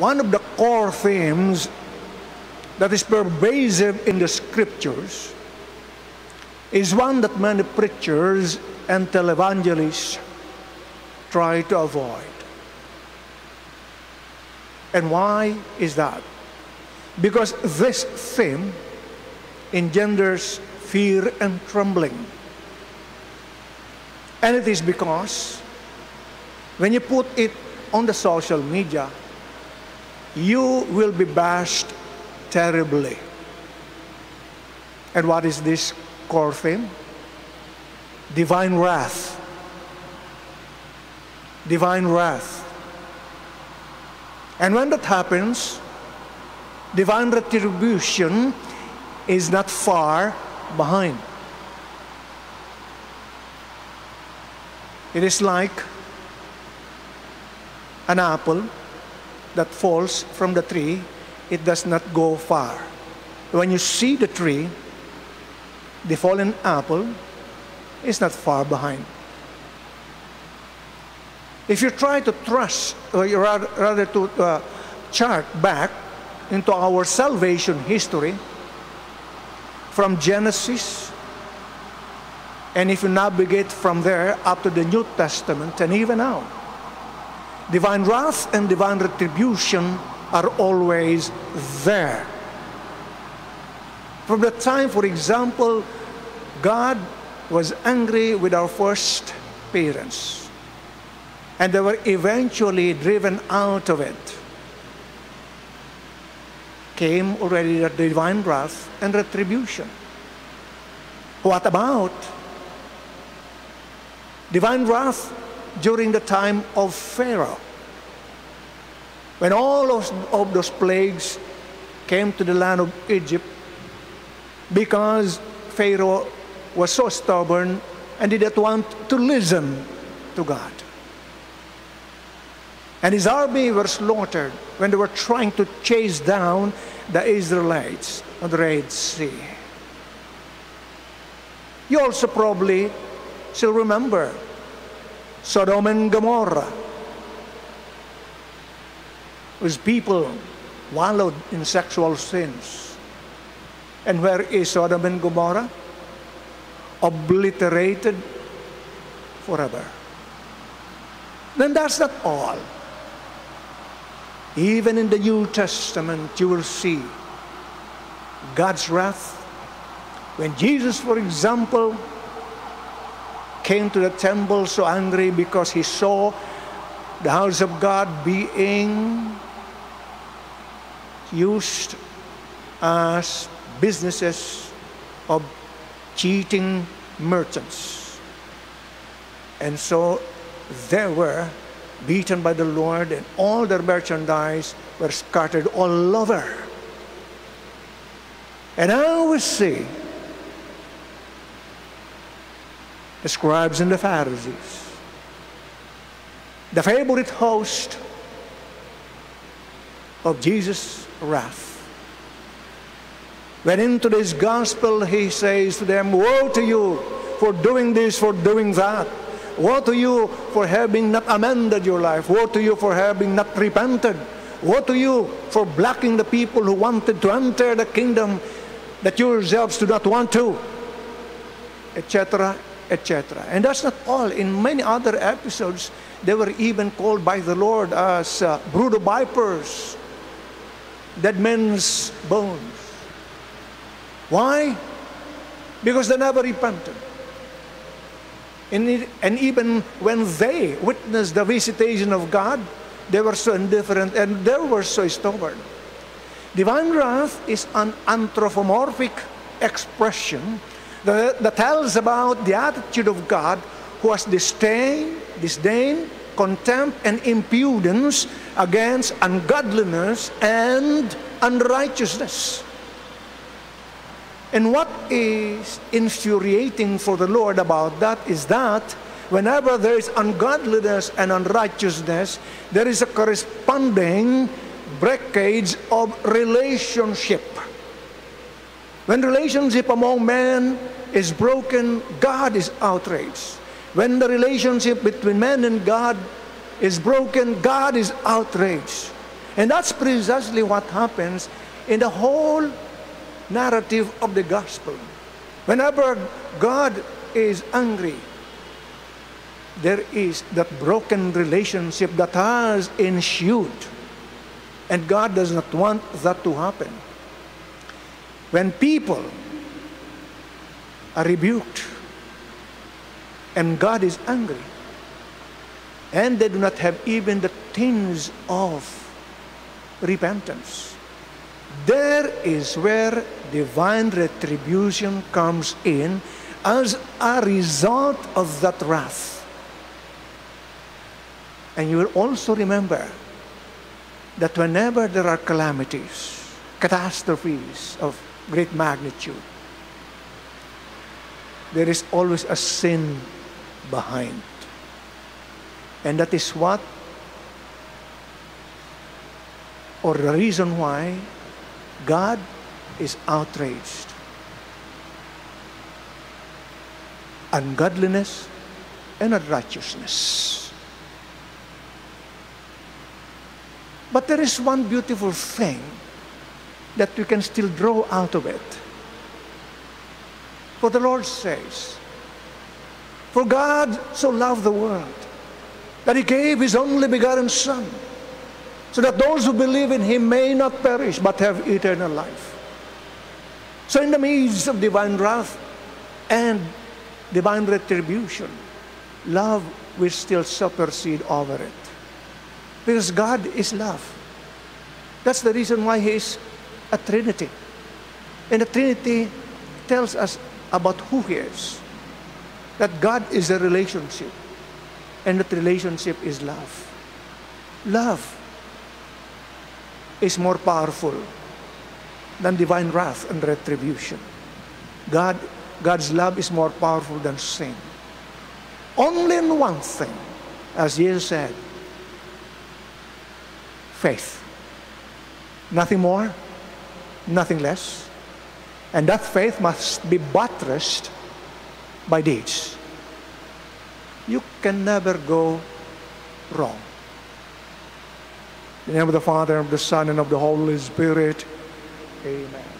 one of the core themes that is pervasive in the scriptures is one that many preachers and televangelists try to avoid. And why is that? Because this theme engenders fear and trembling. And it is because when you put it on the social media, you will be bashed terribly. And what is this core theme? Divine wrath. Divine wrath. And when that happens, divine retribution is not far behind. It is like an apple that falls from the tree, it does not go far. When you see the tree, the fallen apple is not far behind. If you try to trust, or rather, to uh, chart back into our salvation history from Genesis, and if you navigate from there up to the New Testament and even now, divine wrath and divine retribution are always there. From the time, for example, God was angry with our first parents, and they were eventually driven out of it. Came already the divine wrath and retribution. What about divine wrath during the time of Pharaoh. When all of, of those plagues came to the land of Egypt, because Pharaoh was so stubborn and did not want to listen to God. And his army were slaughtered when they were trying to chase down the Israelites on the Red Sea. You also probably still remember Sodom and Gomorrah. Whose people wallowed in sexual sins. And where is Sodom and Gomorrah? Obliterated forever. Then that's not all. Even in the New Testament, you will see God's wrath. When Jesus, for example, came to the temple so angry because he saw the house of God being used as businesses of cheating merchants. And so they were beaten by the Lord, and all their merchandise were scattered all over. And I will see the scribes and the Pharisees. The favorite host of Jesus' wrath. When in today's gospel he says to them, Woe to you for doing this, for doing that. Woe to you for having not amended your life. Woe to you for having not repented. Woe to you for blocking the people who wanted to enter the kingdom that you yourselves do not want to, etc., etc. And that's not all. In many other episodes, they were even called by the Lord as uh, brood of vipers, dead men's bones. Why? Because they never repented. And, and even when they witnessed the visitation of God, they were so indifferent and they were so stubborn. Divine wrath is an anthropomorphic expression that, that tells about the attitude of God who has disdain, disdain, contempt, and impudence against ungodliness and unrighteousness. And what is infuriating for the Lord about that is that whenever there is ungodliness and unrighteousness, there is a corresponding breakage of relationship. When relationship among men is broken, God is outraged. When the relationship between man and God is broken, God is outraged. And that's precisely what happens in the whole narrative of the gospel. Whenever God is angry, there is that broken relationship that has ensued. And God does not want that to happen. When people are rebuked and God is angry, and they do not have even the tinge of repentance, there is where divine retribution comes in as a result of that wrath. And you will also remember that whenever there are calamities, catastrophes of great magnitude, there is always a sin behind. And that is what, or the reason why, God is outraged. Ungodliness and unrighteousness. But there is one beautiful thing that we can still draw out of it. For the Lord says, For God so loved the world that he gave his only begotten Son, so that those who believe in him may not perish but have eternal life. So, in the midst of divine wrath and divine retribution, love will still supersede over it. Because God is love. That's the reason why He is a Trinity. And the Trinity tells us about who He is. That God is a relationship. And that relationship is love. Love is more powerful than divine wrath and retribution. God, God's love is more powerful than sin. Only in one thing, as Jesus said, faith. Nothing more, nothing less. And that faith must be buttressed by deeds. You can never go wrong. In the name of the Father, and of the Son, and of the Holy Spirit. Amen.